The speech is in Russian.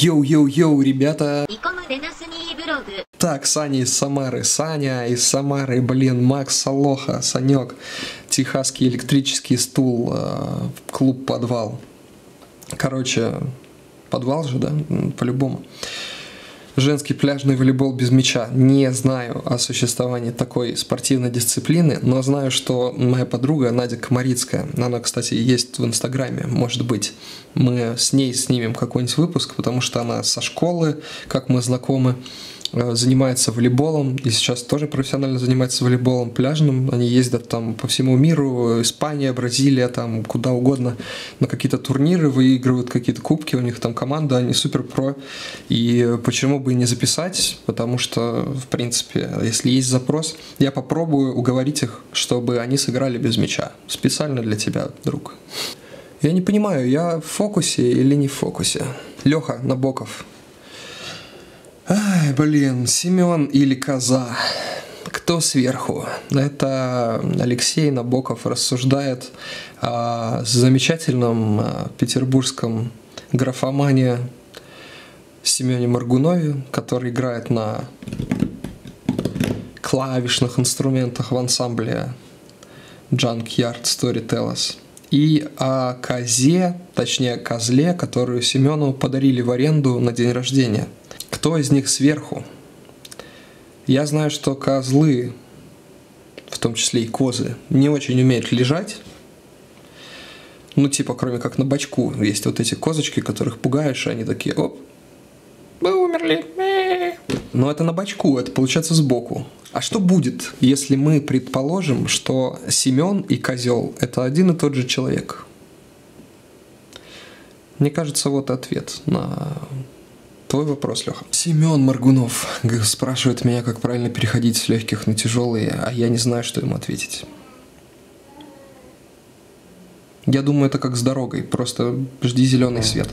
Йоу-йоу-йоу, ребята! Так, Саня из Самары. Саня из Самары, блин, Макс Салоха, Санек, Техасский электрический стул, э, клуб «Подвал». Короче, подвал же, да, по-любому. Женский пляжный волейбол без мяча. Не знаю о существовании такой спортивной дисциплины, но знаю, что моя подруга Надя Комарицкая, она, кстати, есть в Инстаграме, может быть, мы с ней снимем какой-нибудь выпуск, потому что она со школы, как мы знакомы, занимается волейболом и сейчас тоже профессионально занимается волейболом пляжным. Они ездят там по всему миру, Испания, Бразилия, там куда угодно на какие-то турниры, выигрывают какие-то кубки, у них там команда, они супер про. И почему бы и не записать, потому что, в принципе, если есть запрос, я попробую уговорить их, чтобы они сыграли без мяча. Специально для тебя, друг. Я не понимаю, я в фокусе или не в фокусе. Леха Набоков, Ай, блин, Семен или Коза? Кто сверху? Это Алексей Набоков рассуждает о замечательном а, петербургском графомане Семене Маргунове, который играет на клавишных инструментах в ансамбле Junkyard Storytellers. И о козе, точнее козле, которую Семену подарили в аренду на день рождения. Кто из них сверху? Я знаю, что козлы, в том числе и козы, не очень умеют лежать. Ну, типа, кроме как на бачку. Есть вот эти козочки, которых пугаешь, и они такие, оп, мы умерли. Мэ». Но это на бачку, это получается сбоку. А что будет, если мы предположим, что Семен и козел это один и тот же человек? Мне кажется, вот ответ на твой вопрос, Леха. Семен Маргунов спрашивает меня, как правильно переходить с легких на тяжелые, а я не знаю, что ему ответить. Я думаю, это как с дорогой, просто жди зеленый свет.